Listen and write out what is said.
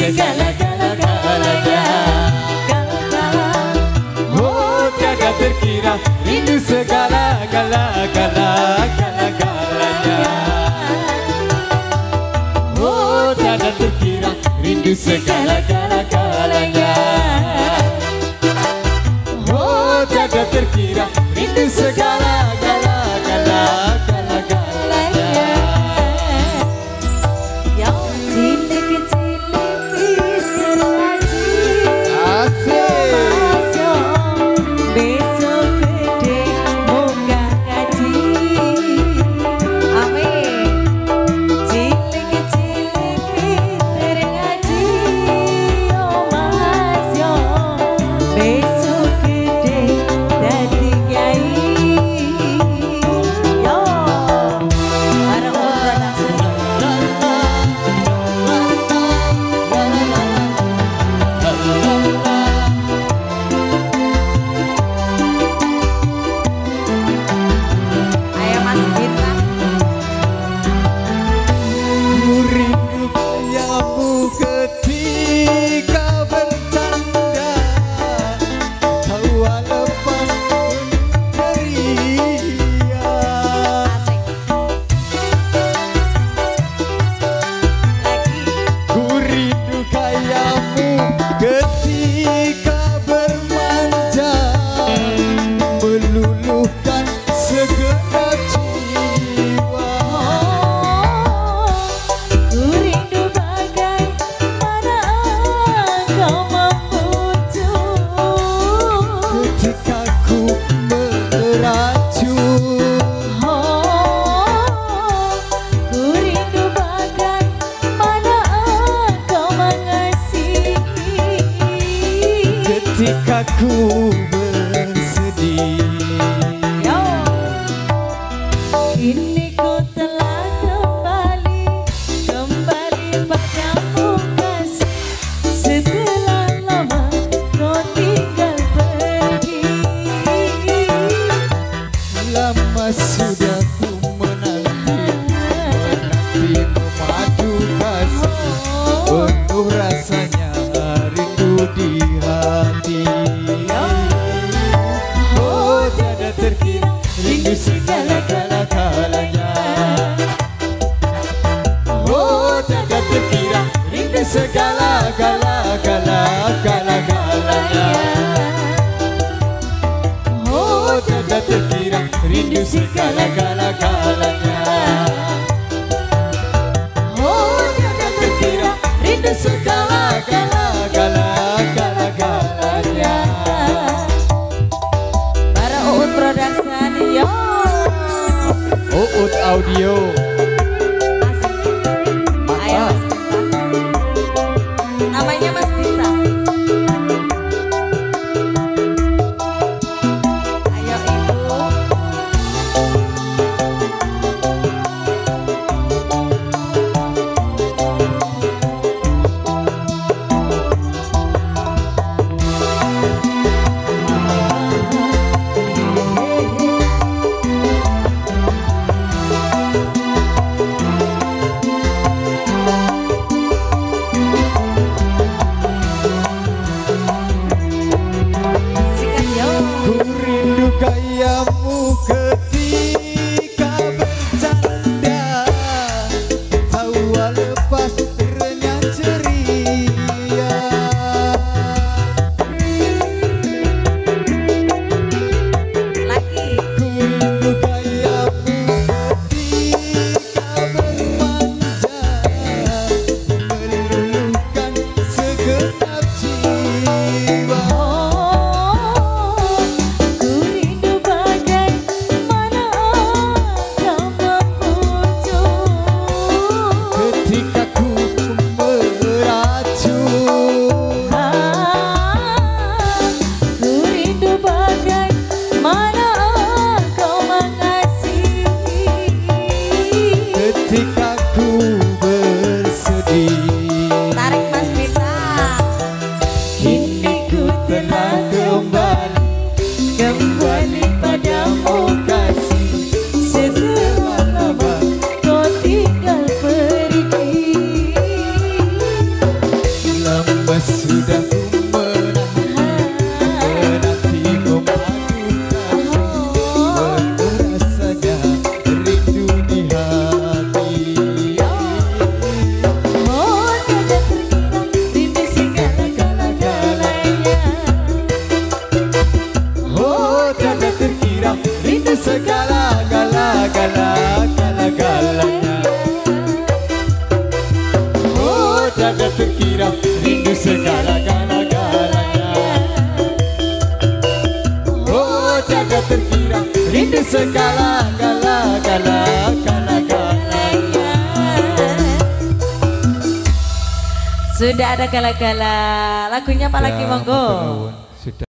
segala-galanya Oh tiada terkira rindu segala-gala-gala-galanya Oh tiada terkira rindu segala. 覚悟 rindu sekala-kala-kalanya Oh tiada terkira rindu sekala-kala-kala-kalanya Para Uut Production yo ya. Uut Audio. Asik. Ayo. Namanya Oh tiada terkira rindu segala Oh tiada terkira rindu segala Sudah ada kala-kala Lagunya apa lagi Ya, monggo?